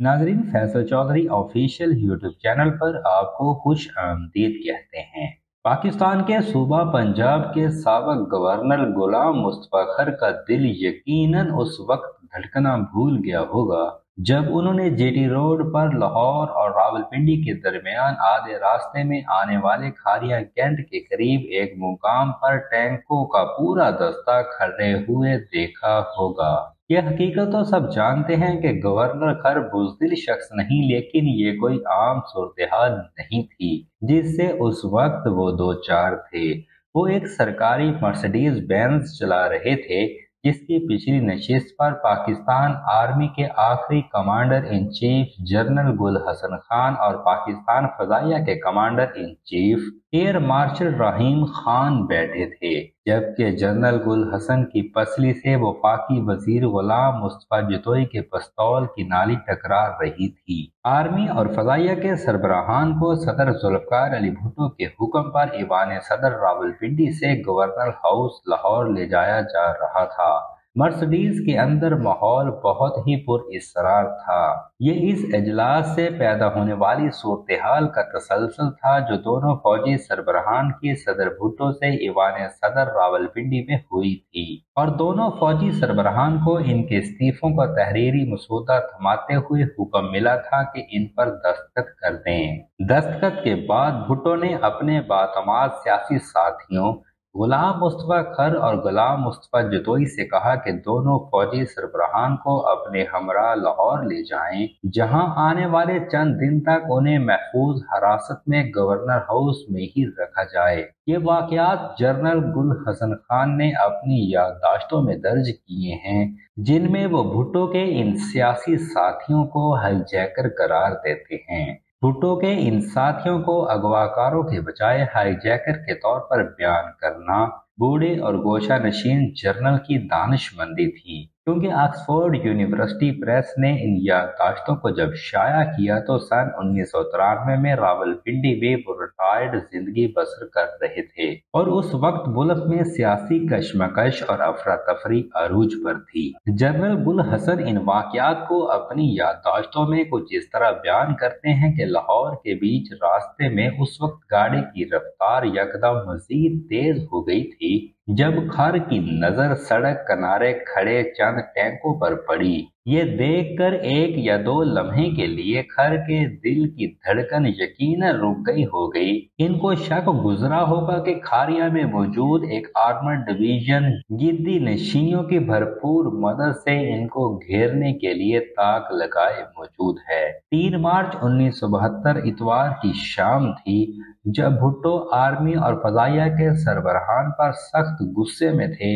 नाजरीन, Faisal Chaudhry official YouTube channel पर आपको खुश आमदीद कहते हैं। पाकिस्तान के सूबा पंजाब के सबक गवर्नर गुलाम मुस्तफ़ा खर का दिल यकीनन उस वक्त धड़कना भूल गया होगा, जब उन्होंने जेटी रोड पर लाहौर और रावलपिंडी के दरमियान आधे रास्ते में आने वाले खारिया कैंट के करीब एक मुकाम पर टैंकों का पूरा दस्ता खड़े हुए देखा होगा। ये हकीकत तो सब जानते हैं कि गवर्नर खर बुजदिल शख्स नहीं, लेकिन ये कोई आम सूरत नहीं थी, जिससे उस वक्त वो दो चार थे। वो एक सरकारी मर्सिडीज बेंज चला रहे थे, जिसकी पिछली नशिस्त पर पाकिस्तान आर्मी के आखिरी कमांडर इन चीफ जनरल गुल हसन खान और पाकिस्तान फजाइया के commander in chief air marshal Rahim Khan बैठे थे, जबकि जनरल गुल हसन की पसली से वफाकी वज़ीर गुलाम मुस्तफ़ा जतोई के पस्तौल की नाली टकरा रही थी। आर्मी और फजाइया के सरबराहान को सदर जुल्फकार अली भुट्टो के हुक्म पर ईवान सदर रावलपिंडी से गवर्नर हाउस लाहौर ले जाया जा रहा था। मर्सडीज के अंदर माहौल बहुत ही पुरस्रार था। ये इस अजलास से पैदा होने वाली सूरत हाल का तसलसल था, जो दोनों फौजी सरबराहान के सदर भुट्टो से ईवान सदर रावलपिंडी में हुई थी। और दोनों फौजी सरबराहान को इनके इस्तीफों का तहरीरी मसूदा थमाते हुए हुक्म मिला था कि इन पर दस्तखत कर दें। दस्तखत के बाद भुट्टो ने अपने बातमाद सियासी साथियों गुलाम मुस्तफ़ा खर और गुलाम मुस्तफ़ा जतोई से कहा कि दोनों फौजी सरबराहान को अपने हमरा लाहौर ले जाएँ, जहाँ आने वाले चंद दिन तक उन्हें महफूज हरासत में गवर्नर हाउस में ही रखा जाए। ये वाकयात जनरल गुल हसन खान ने अपनी याददाश्तों में दर्ज किए हैं जिनमें वो भुट्टो के इन सियासी साथियों को हाईजैकर करार देते हैं। भुट्टो के इन साथियों को अगवाकारों के बजाय हाईजैकर के तौर पर बयान करना, बूढ़े और गोशा नशीन जर्नल की दानिशमंदी थी। क्योंकि ऑक्सफोर्ड यूनिवर्सिटी प्रेस ने इन यादाश्तों को जब शाया किया तो सन उन्नीस सौ तिरानवे में रावलपिंडी में वो रिटायर्ड ज़िंदगी बसर कर रहे थे और उस वक्त मुल्क में सियासी कशमकश और अफरा तफरी अरूज पर थी। जनरल गुल हसन इन वाकयात को अपनी यादाश्तों में कुछ इस तरह बयान करते हैं कि लाहौर के बीच रास्ते में उस वक्त गाड़ी की रफ्तार यकदम मजीद तेज हो गई थी जब खर की नज़र सड़क किनारे खड़े चंद टैंकों पर पड़ी, ये देखकर एक या दो लम्हे के लिए खर के दिल की धड़कन यकीन रुक गई हो गई। इनको शक गुजरा होगा कि खारिया में मौजूद एक आर्मर डिवीज़न गिद्दी नशियों की भरपूर मदद से इनको घेरने के लिए ताक लगाए मौजूद है। तीन मार्च उन्नीस सौ बहत्तर इतवार की शाम थी जब भुट्टो आर्मी और फजाइया के सरबराहान पर सख्त गुस्से में थे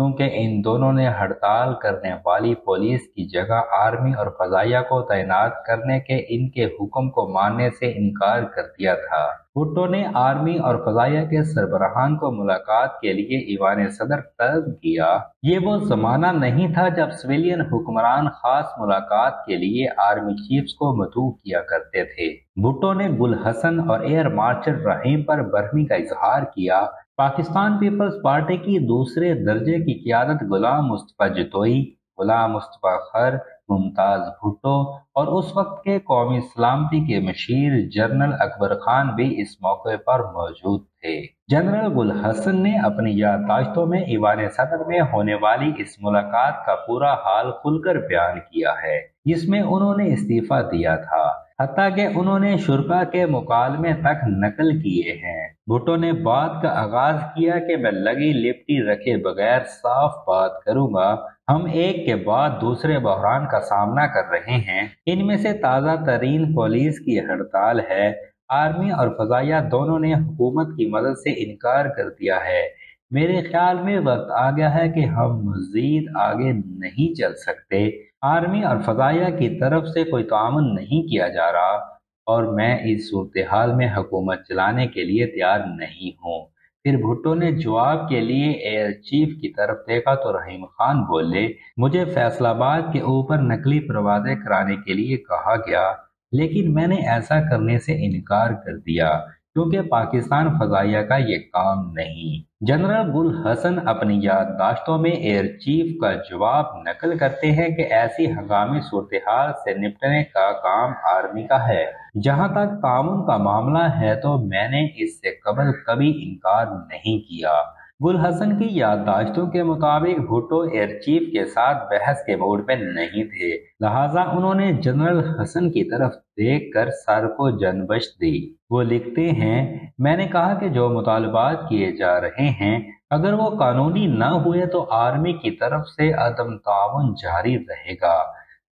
क्योंकि इन दोनों ने हड़ताल करने वाली पुलिस की जगह आर्मी और फजाइया को तैनात करने के इनके हुक्म को मानने से इनकार कर दिया था। भुट्टो ने आर्मी और फजाइया के सरबराहान को मुलाकात के लिए ईवान सदर तलब किया। ये वो जमाना नहीं था जब सिविलियन हुक्मरान खास मुलाकात के लिए आर्मी चीफ्स को मधु किया करते थे। भुट्टो ने गुल हसन और एयर मार्शल रहीम पर बरहमी का इजहार किया पाकिस्तान पीपल्स पार्टी की दूसरे दर्जे की क्यादत गुलाम मुस्तफ़ा जतोई, गुलाम मुस्तफ़ा खर, मुमताज़ भुट्टो और उस वक्त के कौमी सलामती के मशीर जनरल अकबर खान भी इस मौके पर मौजूद थे। जनरल गुल हसन ने अपनी यादाश्तों में ईवान सदर में होने वाली इस मुलाकात का पूरा हाल खुलकर बयान किया है, जिसमें उन्होंने इस्तीफा दिया था। हती कि उन्होंने शुरा के मुकालमे तक नकल किए हैं। भुट्टो ने बात का आगाज़ किया कि मैं लगी लिपटी रखे बगैर साफ़ बात करूँगा। हम एक के बाद दूसरे बहरान का सामना कर रहे हैं। इनमें से ताज़ा तरीन पुलिस की हड़ताल है। आर्मी और फजाइया दोनों ने हुकूमत की मदद से इनकार कर दिया है। मेरे ख्याल में वक्त आ गया है कि हम मजीद आगे नहीं चल सकते। आर्मी और फजाइया की तरफ़ से कोई तामन नहीं किया जा रहा और मैं इस सूरत हाल में हुकूमत चलाने के लिए तैयार नहीं हूँ। फिर भुट्टो ने जवाब के लिए एयर चीफ की तरफ़ देखा तो रहीम खान बोले, मुझे फैसलाबाद के ऊपर नकली परवाजे कराने के लिए कहा गया, लेकिन मैंने ऐसा करने से इनकार कर दिया। क्योंकि पाकिस्तान फजाइया का ये काम नहीं। जनरल गुल हसन अपनी याददाश्तों में एयर चीफ का जवाब नकल करते हैं कि ऐसी हंगामी सूरत से निपटने का काम आर्मी का है। जहाँ तक ताउन का मामला है तो मैंने इससे कबल कभी इनकार नहीं किया। गुल हसन की याददाश्तों के मुताबिक भुट्टो एयर चीफ के साथ बहस के मूड में नहीं थे। लिहाजा उन्होंने जनरल हसन की तरफ़ देखकर सर को जनबश दी। वो लिखते हैं, मैंने कहा कि जो मुतालबात किए जा रहे हैं, अगर वो कानूनी न हुए तो आर्मी की तरफ़ से अदम ताउन जारी रहेगा।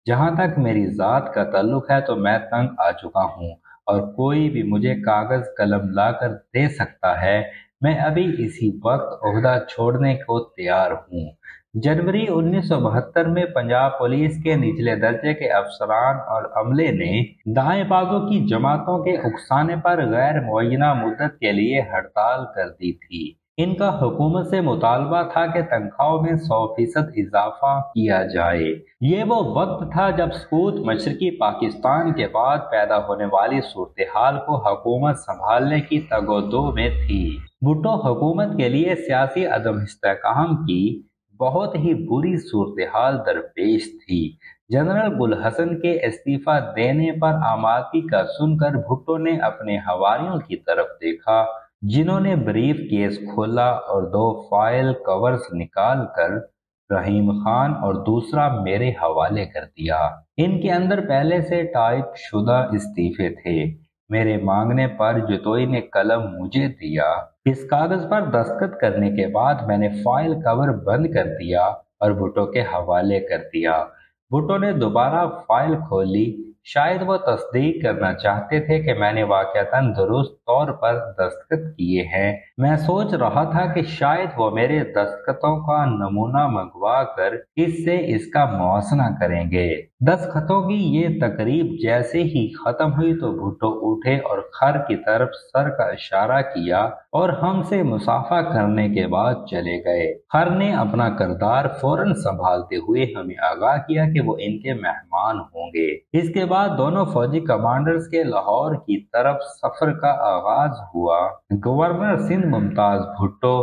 जहाँ तक मेरी ज़ात का तल्लुक है तो मैं तंग आ चुका हूँ और कोई भी मुझे कागज़ कलम लाकर दे सकता है। मैं अभी इसी वक्त अहदा छोड़ने को तैयार हूँ। जनवरी उन्नीस सौ बहत्तर में पंजाब पुलिस के निचले दर्जे के अफसरान और अमले ने दाएँ बाजों की जमातों के उकसाने पर गैर मुना मुद्दत के लिए हड़ताल कर दी थी। इनका हुकूमत से मुतालबा था कि तनख्वाहों में 100 फ़ीसद इजाफा किया जाए। ये वो वक्त था जब सबूत मशरकी पाकिस्तान के बाद पैदा होने वाली सूरत हाल को हुकूमत संभालने की तगोदो में थी। भुट्टो हुकूमत के लिए सियासी अदम इसकाम की बहुत ही बुरी सूरत हाल दरपेश थी। जनरल गुल हसन के इस्तीफा देने पर आमादी का सुनकर भुट्टो ने अपने हवारियों की तरफ़ देखा। जिन्होंने ब्रीफ केस खोला और दो फ़ाइल कवर्स निकाल कर रहीम खान और दूसरा मेरे हवाले कर दिया। इनके अंदर पहले से टाइप शुदा इस्तीफे थे। मेरे मांगने पर जुतोई ने कलम मुझे दिया। इस कागज़ पर दस्तखत करने के बाद मैंने फ़ाइल कवर बंद कर दिया और भुट्टो के हवाले कर दिया। भुट्टो ने दोबारा फ़ाइल खोली। शायद वो तस्दीक करना चाहते थे कि मैंने वाक़ता दुरुस्त तौर पर दस्तखत किए हैं। मैं सोच रहा था कि शायद वो मेरे दस्तखतों का नमूना मंगवा कर इससे इसका मौसना करेंगे। दस्तखतों की ये तकरीब जैसे ही खत्म हुई तो भुट्टो उठे और खर की तरफ़ सर का इशारा किया और हमसे मुसाफा करने के बाद चले गए। खर ने अपना करदार फ़ौरन संभालते हुए हमें आगाह किया कि वो इनके मेहमान होंगे। इसके बाद दोनों फौजी कमांडर्स के लाहौर की तरफ़ सफ़र का आगाज़ हुआ गवर्नर सिंध मुमताज़ भुट्टो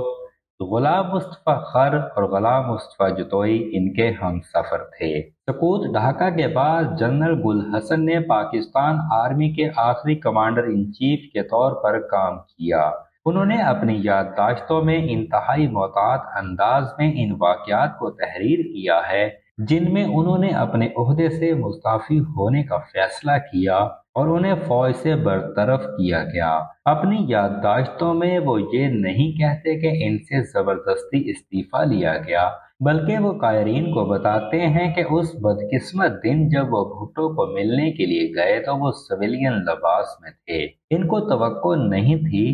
गुलाम मुस्तफ़ा खर और गुलाम मुस्तफ़ा जतोई इनके हम सफ़र थे सकूत ढाका के बाद जनरल गुल हसन ने पाकिस्तान आर्मी के आखिरी कमांडर इन चीफ के तौर पर काम किया उन्होंने अपनी याददाश्तों में इंतहाई मोहतात अंदाज में इन वाक़ात को तहरीर किया है जिनमें उन्होंने अपने अहदे से मुस्ताफ़ी होने का फैसला किया और उन्हें फौज से बरतरफ किया गया। अपनी याददाश्तों में वो ये नहीं कहते कि इनसे ज़बरदस्ती इस्तीफ़ा लिया गया, बल्कि वो कायरीन को बताते हैं कि उस बदकिस्मत दिन जब वो भुट्टो को मिलने के लिए गए तो वो सिविलियन लबास में थे। इनको तो नहीं थी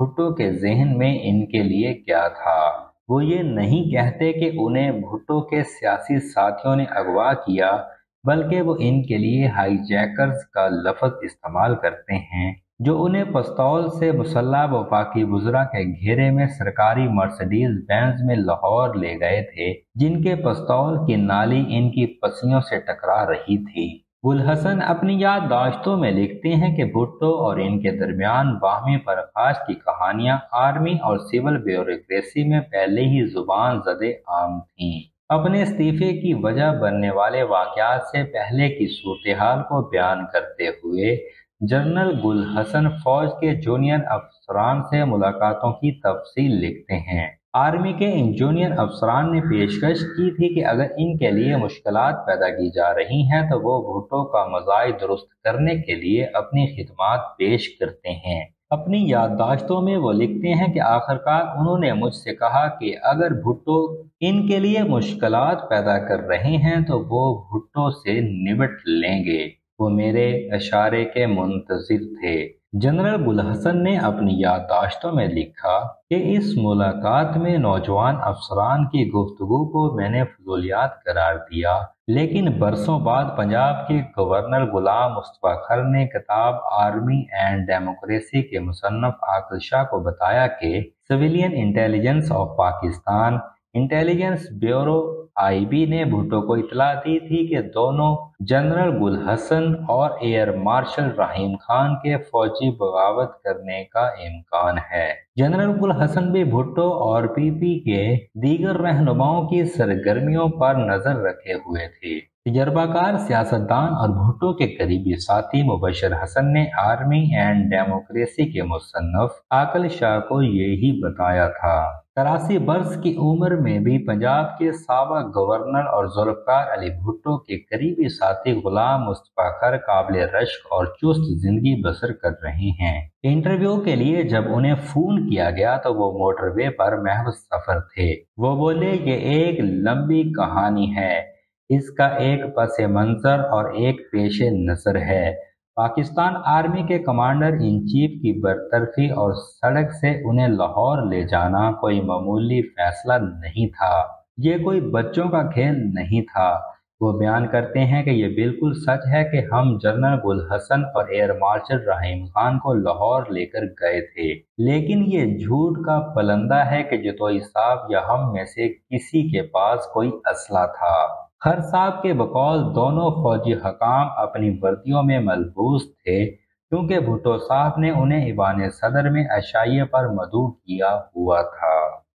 भुट्टो के जहन में इनके लिए क्या था। वो ये नहीं कहते कि उन्हें भुट्टो के सियासी साथियों ने अगवा किया, बल्कि वो इनके लिए हाईजैकर्स का लफज इस्तेमाल करते हैं, जो उन्हें पस्तौल से मुसल्ला वफाकी बुजरा के घेरे में सरकारी मर्सडीज बैंस में लाहौर ले गए थे, जिनके पस्तौल की नाली इनकी पसियों से टकरा रही थी। गुल हसन अपनी याददाश्तों में लिखते हैं कि भुट्टो और इनके दरमियान बाहमी परखाश की कहानियाँ आर्मी और सिविल ब्यूरोक्रेसी में पहले ही ज़ुबान जदे आम थीं। अपने इस्तीफे की वजह बनने वाले वाकयात से पहले की सूरत हाल को बयान करते हुए, जनरल गुल हसन फौज के जूनियर अफसरान से मुलाकातों की तफसील लिखते हैं। आर्मी के इन जूनियर अफसरान ने पेशकश की थी कि अगर इनके लिए मुश्किल पैदा की जा रही हैं तो वो भुट्टो का मजाई दुरुस्त करने के लिए अपनी खिदमत पेश करते हैं। अपनी याददाश्तों में वो लिखते हैं कि आखिरकार उन्होंने मुझसे कहा कि अगर भुट्टो इनके लिए मुश्किल पैदा कर रहे हैं तो वो भुट्टो से निबट लेंगे। वो मेरे इशारे के मुंतजर थे। जनरल बुलहसन ने अपनी याददाश्तों में लिखा कि इस मुलाकात में नौजवान अफसरान की गुफ्तगु को मैंने फजूलियात करार दिया, लेकिन बरसों बाद पंजाब के गवर्नर गुलाम मुस्तफ़ा खर ने किताब आर्मी एंड डेमोक्रेसी के मुसनफ़ आकिल शाह को बताया कि civilian intelligence of Pakistan intelligence bureau IB ने भुट्टो को इतला दी थी कि दोनों जनरल गुल हसन और एयर मार्शल रहीम खान के फौजी बगावत करने का इम्कान है। जनरल गुल हसन भी भुट्टो और पीपी के दीगर रहनुमाओं की सरगर्मियों पर नज़र रखे हुए थे। तजर्बाकार, सियासतदान और भुट्टो के करीबी साथी मुबशर हसन ने आर्मी एंड डेमोक्रेसी के मुसन्फ आकल शाह को यही बताया था। तिरासी बरस की उम्र में भी पंजाब के सबक गवर्नर और जुल्फकार अली भुट्टो के करीबी साथी गुलाम मुस्तफ़ा खर काबिल रश्क और चुस्त ज़िंदगी बसर कर रहे हैं। इंटरव्यू के लिए जब उन्हें फ़ोन किया गया तो वो मोटरवे पर महव सफ़र थे। वो बोले, ये एक लंबी कहानी है। इसका एक पस मंजर और एक पेश नज़र है। पाकिस्तान आर्मी के कमांडर इन चीफ की बरतरफी और सड़क से उन्हें लाहौर ले जाना कोई मामूली फैसला नहीं था। ये कोई बच्चों का खेल नहीं था। वो बयान करते हैं कि ये बिल्कुल सच है कि हम जनरल गुल हसन और एयर मार्शल रहीम खान को लाहौर लेकर गए थे। लेकिन ये झूठ का पलंदा है कि जतोई साहब या हम में से किसी के पास कोई असला था। खर साहब के बकौल दोनों फौजी हकाम अपनी वर्दियों में मलबूस थे, क्योंकि भुट्टो साहब ने उन्हें ईवान सदर में अशाइय पर मदू किया हुआ था।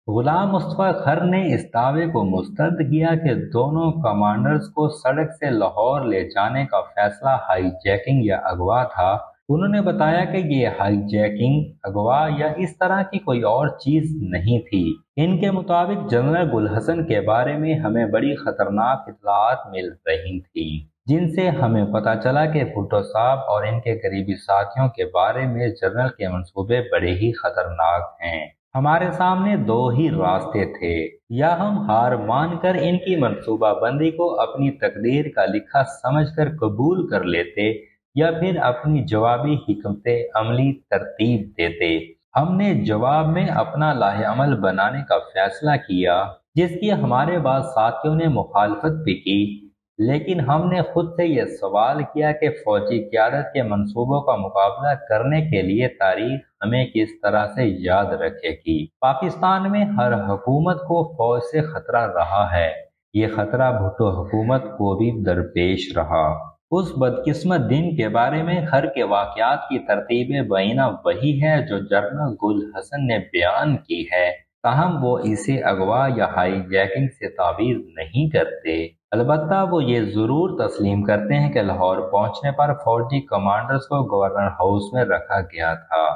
गुलाम मुस्तफ़ा खर ने इस दावे को मुस्तरद किया कि दोनों कमांडर्स को सड़क से लाहौर ले जाने का फैसला हाई जैकिंग या अगवा था उन्होंने बताया कि ये हाईजैकिंग, अगवा या इस तरह की कोई और चीज़ नहीं थी। इनके मुताबिक जनरल गुल हसन के बारे में हमें बड़ी खतरनाक इतलात मिल रही थी, जिनसे हमें पता चला कि भुट्टो साहब और इनके करीबी साथियों के बारे में जनरल के मंसूबे बड़े ही खतरनाक हैं। हमारे सामने दो ही रास्ते थे। या हम हार मानकर इनकी मनसूबा बंदी को अपनी तकदीर का लिखा समझकर कबूल कर लेते या फिर अपनी जवाबी हमत अमली तरतीब देते। हमने जवाब में अपना लाहेमल बनाने का फैसला किया, जिसकी हमारे बाद साथियों ने मुखालफत भी की। लेकिन हमने खुद से यह सवाल किया कि फौजी क्यादत के मंसूबों का मुकाबला करने के लिए तारीख हमें किस तरह से याद रखेगी पाकिस्तान में हर हुकूमत को फौज से खतरा रहा है। ये खतरा भुट्टो हुकूमत को भी दरपेश रहा। उस बदकिस्मत दिन के बारे में हर के वाकयात की तरतीब बैना वही है जो जर्नल गुल हसन ने बयान की है। ताहम वो इसे अगवा या हाई जैकिंग से ताबीर नहीं करते। अलबत् वो ये ज़रूर तस्लीम करते हैं कि लाहौर पहुँचने पर फौजी कमांडर्स को गवर्नर हाउस में रखा गया था।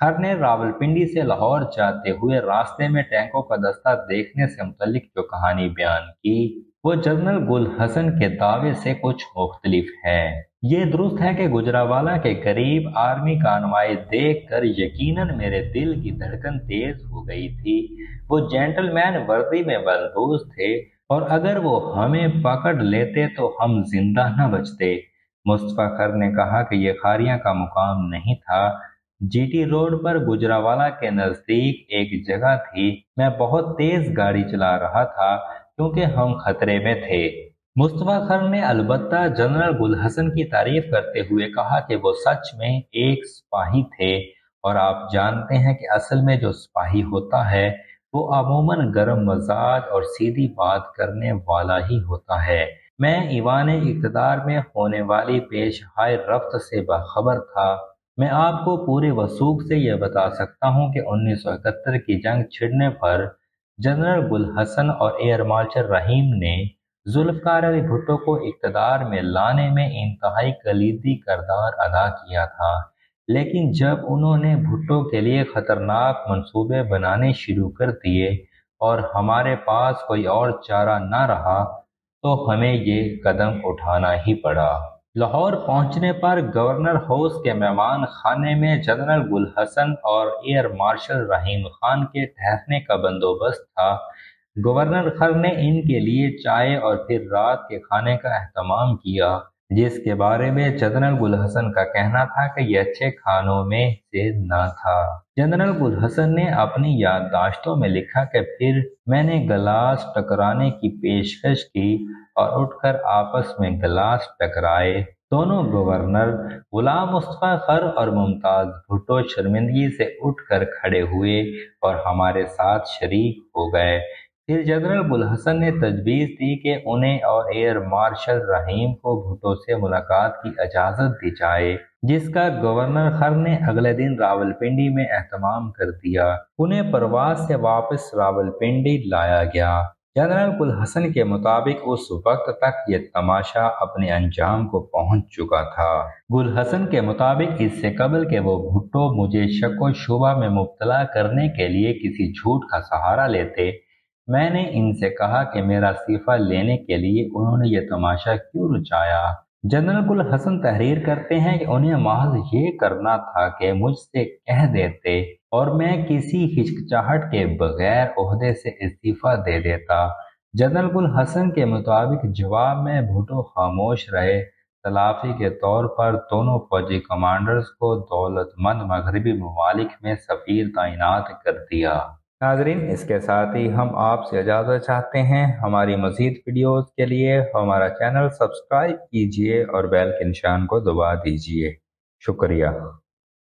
खर ने रावलपिंडी से लाहौर जाते हुए रास्ते में टैंकों का दस्ता देखने से मुतलिक जो कहानी बयान की। वो जनरल गुल हसन के दावे से कुछ मुख्तलिफ़ है। ये दुरुस्त है कि गुजरावाला के करीब आर्मी कानवाई देख कर यकीनन मेरे दिल की धड़कन तेज हो गई थी। वो जेंटलमैन वर्दी में बलबूज थे और अगर वो हमें पकड़ लेते तो हम ज़िंदा न बचते। मुस्तफ़ा खर ने कहा कि ये खारिया का मुकाम नहीं था। जीटी रोड पर गुजरावाला के नज़दीक एक जगह थी। मैं बहुत तेज गाड़ी चला रहा था। क्योंकि हम खतरे में थे। मुस्तफ़ा खर ने अलबत्ता जनरल गुल हसन की तारीफ़ करते हुए कहा कि वो सच में एक सिपाही थे और आप जानते हैं कि असल में जो सिपाही होता है, वो अमूमन गर्म मजाज और सीधी बात करने वाला ही होता है। मैं ईवान इकतदार में होने वाली पेश हाय रफ्त से बाखबर था। मैं आपको पूरे वसूख से यह बता सकता हूँ कि उन्नीस सौ इकहत्तर की जंग छिड़ने पर जनरल गुल हसन और एयर मार्शल रहीम ने जुल्फकार अली भुट्टो को इकतदार में लाने में इंतहाई कलीदी करदार अदा किया था। लेकिन जब उन्होंने भुट्टो के लिए खतरनाक मंसूबे बनाने शुरू कर दिए और हमारे पास कोई और चारा न रहा तो हमें ये कदम उठाना ही पड़ा। लाहौर पहुँचने पर गवर्नर हाउस के मेहमान खाने में जनरल गुल हसन और एयर मार्शल रहीम खान के ठहरने का बंदोबस्त था। गवर्नर खर ने इनके लिए चाय और फिर रात के खाने का अहतमाम किया। जिसके बारे में जनरल गुल हसन का कहना था कि यह अच्छे खानों में से न था। जनरल गुल हसन ने अपनी याददाश्तों में लिखा कि फिर मैंने गिलास टकराने की पेशकश की और उठकर आपस में गिलास टकराए। दोनों गवर्नर गुलाम मुस्तफ़ा खर और मुमताज़ भुट्टो शर्मिंदगी से उठकर खड़े हुए और हमारे साथ शरीक हो गए। फिर जनरल गुल हसन ने तजवीज़ दी कि उन्हें और एयर मार्शल रहीम को भुट्टो से मुलाकात की इजाज़त दी जाए, जिसका गवर्नर खर ने अगले दिन रावलपिंडी में एहतमाम कर दिया। उन्हें प्रवास से वापस रावलपिंडी लाया गया। जनरल गुल हसन के मुताबिक उस वक्त तक ये तमाशा अपने अंजाम को पहुँच चुका था। गुल हसन के मुताबिक इससे कबल के वो भुट्टो मुझे शको शुबा में मुबतला करने के लिए किसी झूठ का सहारा लेते मैंने इनसे कहा कि मेरा इस्तीफा लेने के लिए उन्होंने ये तमाशा क्यों रुचाया? जनरल गुल हसन तहरीर करते हैं कि उन्हें महज ये करना था कि मुझसे कह देते और मैं किसी हिचकचाहट के बगैर अहदे से इस्तीफा दे देता। जनरल गुल हसन के मुताबिक जवाब में भुटो खामोश रहे। तलाफी के तौर पर दोनों फौजी कमांडर्स को दौलतमंद मगरबी ममालिक में सफ़ीर तैनात कर दिया। नाजरीन, इसके साथ ही हम आपसे इजाज़त चाहते हैं। हमारी मज़ीद वीडियोस के लिए हमारा चैनल सब्सक्राइब कीजिए और बेल के निशान को दबा दीजिए। शुक्रिया।